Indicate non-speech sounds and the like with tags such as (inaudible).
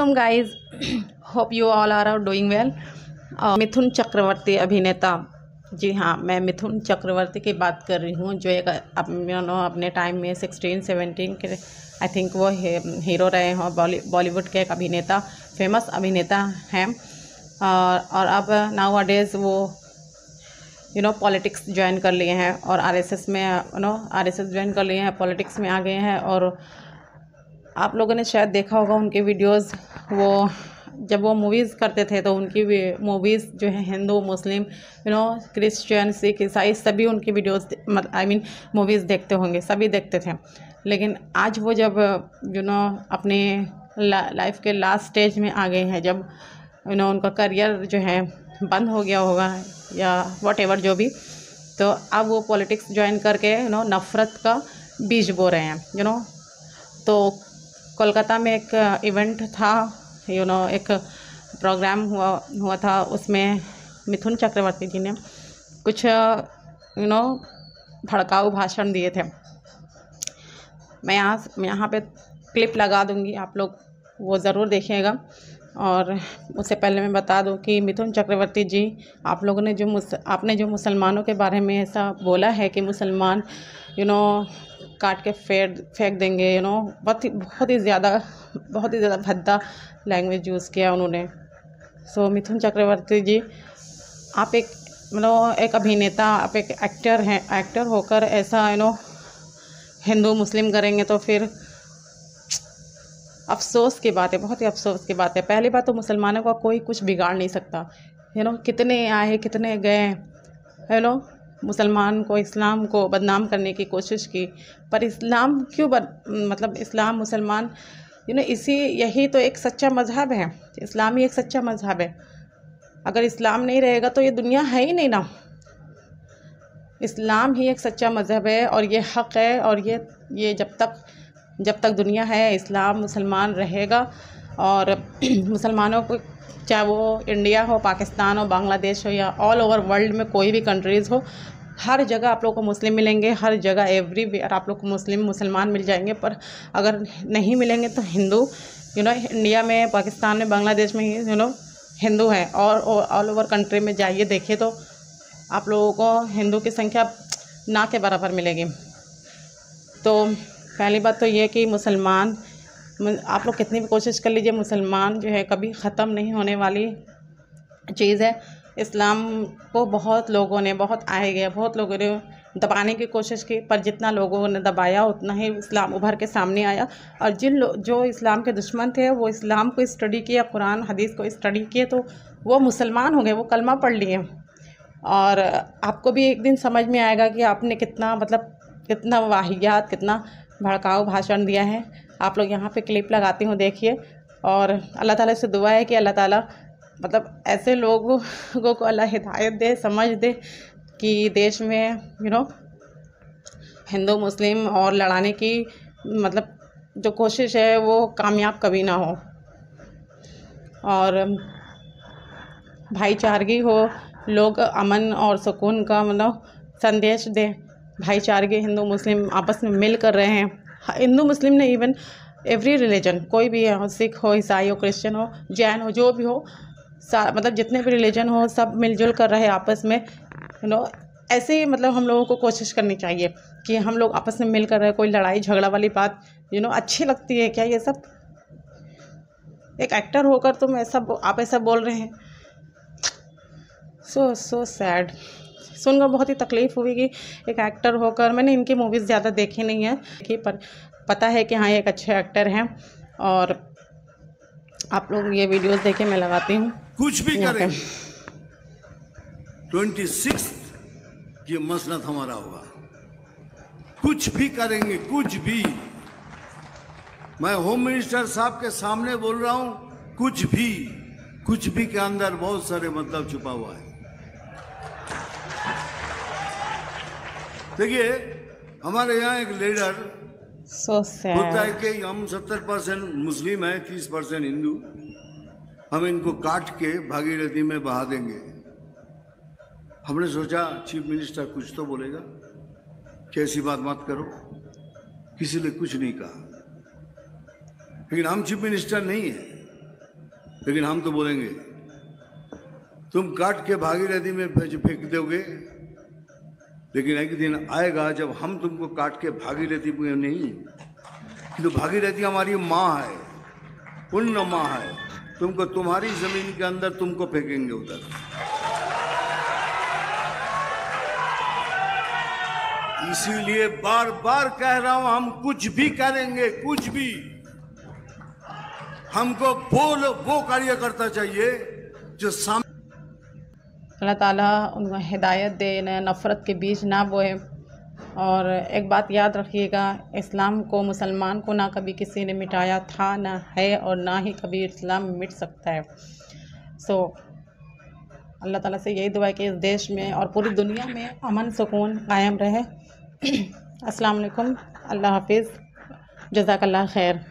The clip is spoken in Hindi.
Welcome guys hope you all are are doing well Mithun Chakraborty अभिनेता जी हाँ मैं मिथुन चक्रवर्ती की बात कर रही हूँ जो एक अप, अपने टाइम में सिक्सटीन सेवेंटीन के आई थिंक वो हीरो रहे हैं बॉलीवुड के एक अभिनेता फ़ेमस अभिनेता हैं। और, और अब नाउ अडेज वो यू नो पॉलिटिक्स ज्वाइन कर लिए हैं और आरएसएस में नो आरएसएस ज्वाइन कर लिए हैं पॉलिटिक्स में आ गए हैं और आप लोगों ने शायद देखा होगा उनके वीडियोस वो जब वो मूवीज़ करते थे तो उनकी मूवीज़ जो है Hindu Muslim you know Christian Sikh ईसाई सभी उनकी वीडियोस मतलब आई मीन मूवीज़ देखते होंगे सभी देखते थे। लेकिन आज वो जब यू नो अपने ला, लाइफ के लास्ट स्टेज में आ गए हैं जब यू नो उनका करियर जो है बंद हो गया होगा या वट एवर जो भी तो अब वो पॉलिटिक्स ज्वाइन करके यू नो नफ़रत का बीज बो रहे हैं यू नो तो कोलकाता में एक इवेंट था यू नो एक प्रोग्राम हुआ हुआ था, उसमें मिथुन चक्रवर्ती जी ने कुछ यू नो भड़काऊ भाषण दिए थे। मैं यहाँ यहाँ पे क्लिप लगा दूँगी, आप लोग वो ज़रूर देखिएगा। और उससे पहले मैं बता दूँ कि मिथुन चक्रवर्ती जी, आप लोगों ने जो मुस, आपने जो मुसलमानों के बारे में ऐसा बोला है कि मुसलमान यू नो काट के फेर फेंक देंगे यू नो बहुत ही बहुत ही ज़्यादा बहुत ही ज़्यादा भद्दा लैंग्वेज यूज़ किया उन्होंने. सो so, मिथुन चक्रवर्ती जी आप एक मतलब एक अभिनेता आप एक एक्टर हैं एक्टर होकर ऐसा यू नो हिंदू मुस्लिम करेंगे तो फिर अफसोस की बात है बहुत ही अफसोस की बात है. पहली बात तो मुसलमानों का कोई कुछ बिगाड़ नहीं सकता. यू नो कितने आए कितने गए यू नो मुसलमान को इस्लाम को बदनाम करने की कोशिश की। पर इस्लाम क्यों बद, मतलब इस्लाम मुसलमान यू नो इसी यही तो एक सच्चा मज़हब है। इस्लाम ही एक सच्चा मज़हब है। अगर इस्लाम नहीं रहेगा तो ये दुनिया है ही नहीं ना। इस्लाम ही एक सच्चा मज़हब है और ये हक़ है और ये ये जब तक जब तक दुनिया है इस्लाम मुसलमान रहेगा। और (clears throat) मुसलमानों को चाहे वो इंडिया हो पाकिस्तान हो बांग्लादेश हो या ऑल ओवर वर्ल्ड में कोई भी कंट्रीज़ हो हर जगह आप लोग को मुस्लिम मिलेंगे, हर जगह एवरीवेयर आप लोग को मुस्लिम, मुसलमान मिल जाएँगे, पर अगर नहीं मिलेंगे तो हिंदू यू नो इंडिया में, पाकिस्तान में, बांग्लादेश में यू नो हिंदू हैं। और ऑल ओवर कंट्री में जाइए देखिए तो आप लोगों को हिंदू की संख्या ना के बराबर मिलेगी। तो पहली बात तो ये कि मुसलमान आप लोग कितनी भी कोशिश कर लीजिए, मुसलमान जो है कभी ख़त्म नहीं होने वाली चीज़ है। इस्लाम को बहुत लोगों ने, बहुत आए गए, बहुत लोगों ने दबाने की कोशिश की, पर जितना लोगों ने दबाया, उतना ही इस्लाम उभर के सामने आया। और जिन लोग जो इस्लाम के दुश्मन थे, वो इस्लाम को स्टडी किया, कुरान, हदीस को स्टडी किए तो वो मुसलमान हो गए वो कलमा पढ़ लिए। और आपको भी एक दिन समझ में आएगा कि आपने कितना मतलब कितना वाहियात, कितना भड़काऊ भाषण दिया है। आप लोग यहाँ पे क्लिप लगाती हूँ, देखिए। और अल्लाह ताला से दुआ है कि अल्लाह ताला मतलब ऐसे लोगों को अल्लाह हिदायत दे, समझ दे कि देश में यू नो हिंदू, मुस्लिम और लड़ाने की मतलब जो कोशिश है वो कामयाब कभी ना हो। और भाईचारगी हो, लोग अमन और सुकून का मतलब संदेश दें। भाईचारगी हिंदू, मुस्लिम आपस में मिल कर रहे। हैं हिंदू, मुस्लिम ने इवन एवरी रिलीजन कोई भी हो, सिख हो, ईसाई हो, क्रिश्चियन हो, जैन हो, जो भी हो मतलब जितने भी रिलीजन हो, सब मिलजुल कर रहे आपस में यू नो ऐसे ही मतलब हम लोगों को कोशिश करनी चाहिए कि हम लोग आपस में मिल कर रहे, कोई लड़ाई झगड़ा वाली बात यू नो अच्छी लगती है क्या ये सब? एक एक्टर होकर तुम ऐसा आप ऐसा बोल रहे हैं। सो सो सैड सुनकर बहुत ही तकलीफ़ हुई कि एक एक्टर होकर, मैंने इनकी मूवीज़ ज़्यादा देखी नहीं है, कि पर, पता है कि हाँ एक अच्छे एक्टर हैं, और आप लोग ये वीडियोस देखे मैं लगाती हूँ। कुछ भी करें। ट्वेंटी सिक्स ये मसनत हमारा होगा। कुछ भी करेंगे कुछ भी। मैं होम मिनिस्टर साहब के सामने बोल रहा हूँ कुछ भी। कुछ भी के अंदर बहुत सारे मतलब छुपा हुआ है। देखिए हमारे यहाँ एक लीडर so होता है कि हम सत्तर परसेंट मुस्लिम है, तीस परसेंट हिंदू। हम इनको काट के भागीरथी में बहा देंगे। हमने सोचा, चीफ मिनिस्टर कुछ तो बोलेगा कैसी बात मत करो। किसी ने कुछ नहीं कहा। लेकिन हम चीफ मिनिस्टर नहीं है। लेकिन हम तो बोलेंगे, तुम काट के भागीरथी में फेंक दोगे लेकिन एक दिन आएगा जब हम तुमको काट के में नहीं कि तो भागीरथी हमारी माँ है पुण्य माँ है, तुमको तुम्हारी ज़मीन के अंदर तुमको फेंकेंगे उधर। इसीलिए बार बार कह रहा हूँ, हम कुछ भी करेंगे, कुछ भी। हमको वो वो कार्यकर्ता चाहिए, जो सामने अल्लाह ताला उनको हिदायत दे इन्हें नफ़रत के बीच ना बोए। और एक बात याद रखिएगा, इस्लाम को, मुसलमान को ना कभी किसी ने मिटाया था, ना है और ना ही कभी इस्लाम मिट सकता है। सो अल्लाह ताला से यही दुआ है कि इस देश में और पूरी दुनिया में अमन, सुकून कायम रहे। (clears throat) अस्सलाम वालेकुम अल्लाह हाफिज़, जज़ाकल्लाह खैर।